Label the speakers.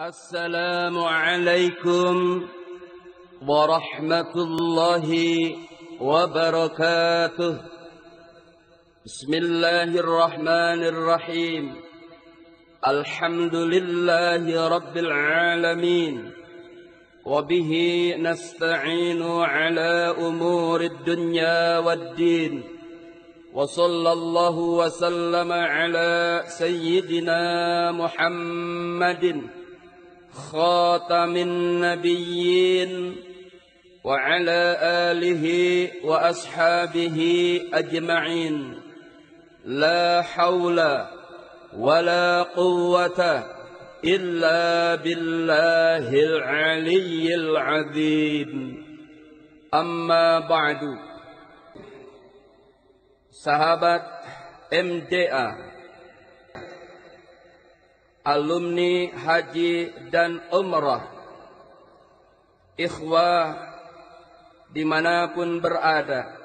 Speaker 1: السلام عليكم ورحمة الله وبركاته. بسم الله الرحمن الرحيم. الحمد لله رب العالمين. وبه نستعين على أمور الدنيا والدين. وصلى الله وسلم على سيدنا محمد خاتم النبيين وعلى آله وأصحابه أجمعين. لا حول ولا قوة إلا بالله العلي العظيم. أما بعد. sahabat MDA alumni haji dan umrah. Ikhwah dimanapun berada